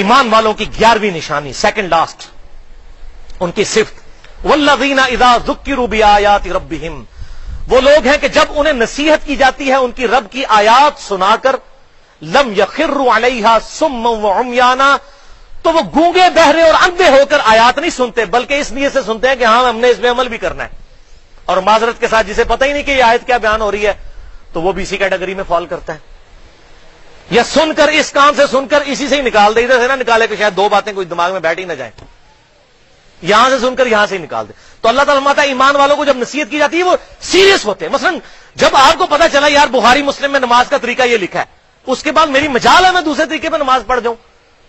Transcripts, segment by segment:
ईमान वालों की ग्यारहवीं निशानी सेकंड लास्ट उनकी सिफ्त। वल्लवीना इदा जुक्किरू भी आयात रबिम वो लोग हैं कि जब उन्हें नसीहत की जाती है, उनकी रब की आयात सुनाकर, लम यखिर सुम उमयाना तो वो गूँगे, बहरे और अंधे होकर आयात नहीं सुनते, बल्कि इस लिए से सुनते हैं कि हाँ, हमने इस पर अमल भी करना है। और माजरत के साथ जिसे पता ही नहीं कि आयत क्या बयान हो रही है तो वो भी इसी कैटेगरी में फॉल करता है। या सुनकर, इस काम से सुनकर, इसी से ही निकाल दे। इधर से ना निकाले कि शायद दो बातें कोई दिमाग में बैठ ही ना जाए। यहाँ से सुनकर, यहाँ से ही निकाल दे। तो अल्लाह ताला माता ईमान वालों को जब नसीहत की जाती है, वो सीरियस होते हैं। मसलन, जब आपको पता चला, यार बुहारी मुस्लिम में नमाज़ का तरीका ये लिखा है। उसके बाद मेरी मजाल है, मैं दूसरे तरीके पर नमाज़ पढ़ जाऊँ।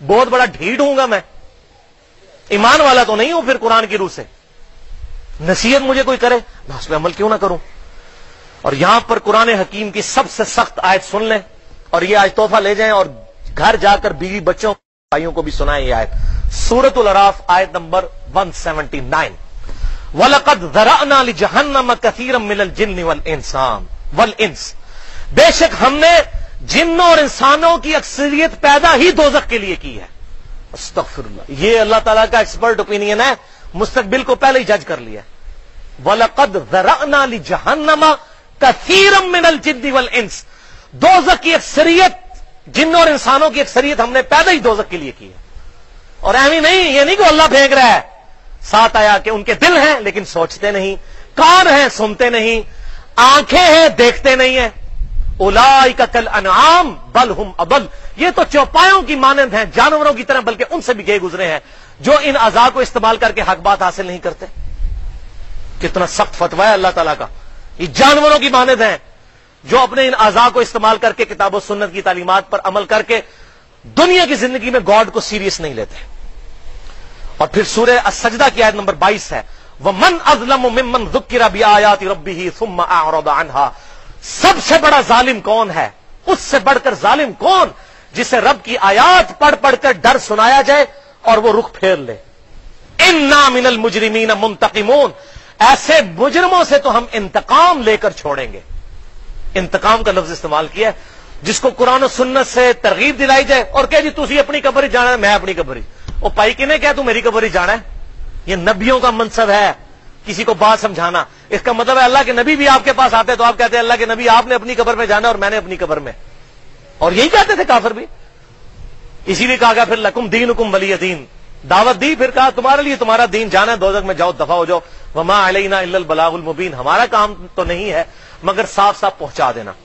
बहुत बड़ा ढीठ हूँगा मैं। ईमान वाला तो नहीं हूँ फिर कुरान की रूह से। नसीहत मुझे कोई करे, मैं उस पर अमल क्यों ना करूँ? और यहाँ पर कुरान हकीम की सबसे सख्त आयत सुन लें। और ये आज तोहफा ले जाएँ और घर जाकर बीवी बच्चों, भाइयों को भी सुनाएँ ये आयत। सूरत अराफ, आयत नंबर 179 वलकद जराना जहन्नम कसीरम मिलल जिन्न वल इंसान, वल इंस। बेशक हमने जिन्नों और इंसानों की अक्सरियत पैदा ही दोजख के लिए की है। ये अल्लाह ताला का एक्सपर्ट ओपिनियन है, मुस्तकबिल को पहले ही जज कर लिया वलकद जराना जहन्नमा कसीरम मिनल जिद्दी वल इंस। दोजक की अक्सरियत जिन और इंसानों की अक्सरियत हमने पैदा ही दोजक के लिए की है। और ऐवी नहीं, ये नहीं कि अल्लाह फेंक रहा है। साथ आया कि उनके दिल हैं, लेकिन सोचते नहीं, कान हैं, सुनते नहीं, आँखें हैं, देखते नहीं है। उलाई का कल अनाम बल हम अबल। ये तो चौपायों की मानंद हैं, जानवरों की तरह, बल्कि उनसे भी गए गुजरे हैं, जो इन अजा को इस्तेमाल करके हक बात हासिल नहीं करते। कितना सख्त फतवा है अल्लाह तला का। ये जानवरों की मानद है जो अपने इन अजा को इस्तेमाल करके किताब सुन्नत की तालीमत पर अमल करके दुनिया की ज़िंदगी में गॉड को सीरियस नहीं लेते। और फिर सूर्य असजदा की आयत नंबर 22 है वह मन अजलम मिमन जुक्रा भी आयात रबी ही सुम्मा सबसे बड़ा जालिम कौन है? उससे बढ़कर जालिम कौन जिसे रब की आयात पढ़ पढ़कर डर सुनाया जाए और वो रुख फेर ले? इन नामिनल मुजरिमीन मुंतकिमून. ऐसे मुजरमों से तो हम इंतकाम लेकर छोड़ेंगे। इंतकाम का लफ्ज इस्तेमाल किया जिसको कुरान सुन्नत से तरगीब दिलाई जाए और कह जी तुम अपनी कबर जाना है, मैं अपनी कबर वो पाई किने क्या तू मेरी कबर ही जाना है? ये नबियों का मनसब है, किसी को बात समझाना। इसका मतलब है, अल्लाह के नबी भी आपके पास आते तो आप कहते हैं, अल्लाह के नबी, आपने अपनी कबर में जाना और मैंने अपनी कबर में। और यही कहते थे काफिर भी। इसीलिए कहा गया, फिर लकुम दीन हुकुम वली दीन दावत दी, फिर कहा, तुम्हारे लिए तुम्हारा दीन जाना दो में जाओ, दफ़ा हो जाओ। वमा अलैना इल्लल बलागुल मुबीन। हमारा काम तो नहीं है, मगर साफ़ साफ़ पहुँचा देना।